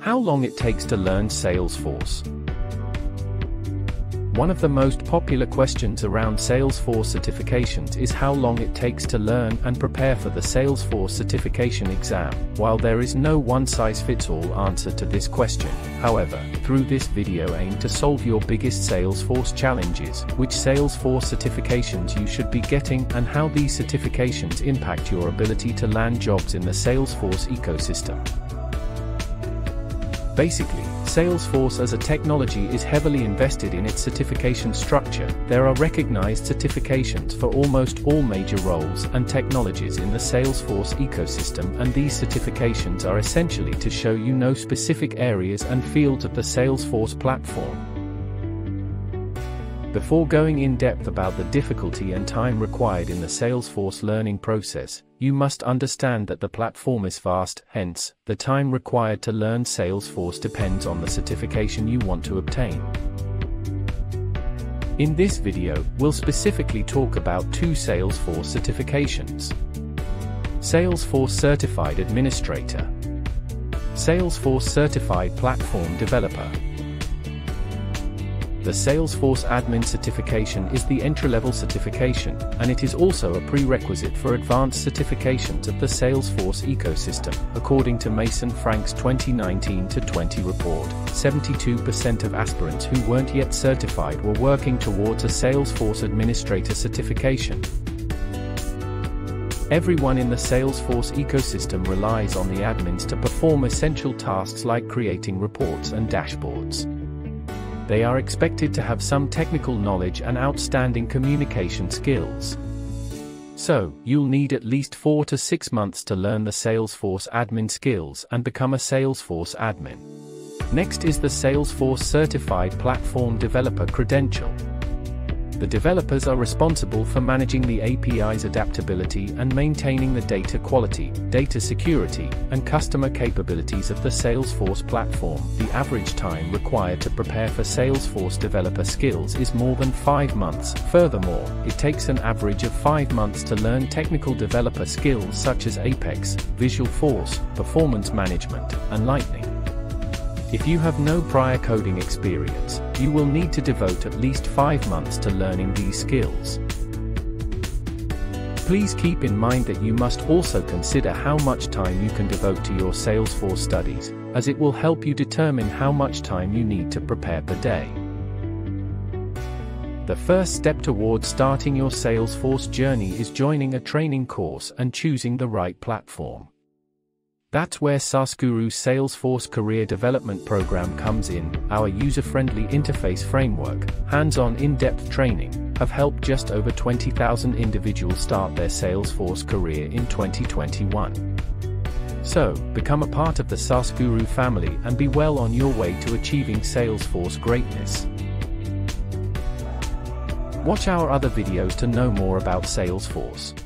How long it takes to learn Salesforce. One of the most popular questions around Salesforce certifications is how long it takes to learn and prepare for the Salesforce certification exam. While there is no one-size-fits-all answer to this question, however, through this video aim to solve your biggest Salesforce challenges, which Salesforce certifications you should be getting and how these certifications impact your ability to land jobs in the Salesforce ecosystem. Basically, Salesforce as a technology is heavily invested in its certification structure. There are recognized certifications for almost all major roles and technologies in the Salesforce ecosystem and these certifications are essentially to show you know specific areas and fields of the Salesforce platform. Before going in depth about the difficulty and time required in the Salesforce learning process, you must understand that the platform is vast, hence, the time required to learn Salesforce depends on the certification you want to obtain. In this video, we'll specifically talk about two Salesforce certifications. Salesforce Certified Administrator Salesforce Certified Platform Developer the Salesforce Admin certification is the entry-level certification, and it is also a prerequisite for advanced certifications of the Salesforce ecosystem. According to Mason Frank's 2019-20 report, 72% of aspirants who weren't yet certified were working towards a Salesforce Administrator certification. Everyone in the Salesforce ecosystem relies on the admins to perform essential tasks like creating reports and dashboards they are expected to have some technical knowledge and outstanding communication skills. So, you'll need at least 4 to 6 months to learn the Salesforce admin skills and become a Salesforce admin. Next is the Salesforce Certified Platform Developer Credential. The developers are responsible for managing the API's adaptability and maintaining the data quality, data security, and customer capabilities of the Salesforce platform. The average time required to prepare for Salesforce developer skills is more than 5 months. Furthermore, it takes an average of 5 months to learn technical developer skills such as Apex, Visualforce, performance management, and Lightning. If you have no prior coding experience, you will need to devote at least 5 months to learning these skills. Please keep in mind that you must also consider how much time you can devote to your Salesforce studies, as it will help you determine how much time you need to prepare per day. The first step towards starting your Salesforce journey is joining a training course and choosing the right platform. That's where SaaSguru's Salesforce Career Development Program comes in. Our user-friendly interface framework, hands-on in-depth training, have helped just over 20,000 individuals start their Salesforce career in 2021. So, become a part of the SaaSguru family and be well on your way to achieving Salesforce greatness. Watch our other videos to know more about Salesforce.